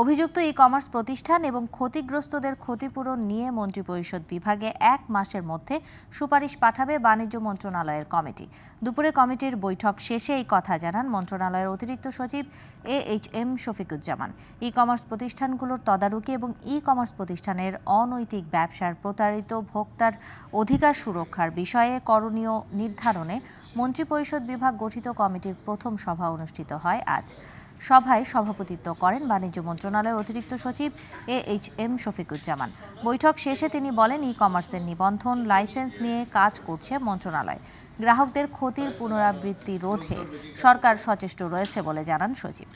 অভিযুক্ত e commerce প্রতিষ্ঠান এবং ক্ষতিগ্রস্তদের ক্ষতিপূরণ নিয়ে মন্ত্রিপরিষদ বিভাগে এক মাসের মধ্যে সুপারিশ পাঠাবে বাণিজ্য মন্ত্রণালয়ের কমিটি। দুপুরে কমিটির বৈঠক শেষে এই কথা জানান মন্ত্রণালয়ের অতিরিক্ত সচিব A H M Shafiquzzaman. E commerce প্রতিষ্ঠানগুলোর তদারকি এবং ই কমার্স প্রতিষ্ঠানের অনৈতিক ব্যবসার প্রতারিত ভোক্তার অধিকার সুরক্ষার বিষয়ে করণীয় নির্ধারণে মন্ত্রিপরিষদ বিভাগ গঠিত কমিটির প্রথম সভা অনুষ্ঠিত হয় আজ। সভায় সভাপতিত্ব করেন বাণিজ্য মন্ত্রণালয়ের অতিরিক্ত সচিব এ এইচ এম শফিকুজ্জামান। বৈঠক শেষে তিনি বলেন ই কমার্সের নিবন্ধন, লাইসেন্স নিয়ে কাজ করছে মন্ত্রণালয়। গ্রাহকদের ক্ষতির পুনরাবৃত্তি রোধে সরকার সচেষ্ট রয়েছে বলে জানান সচিব।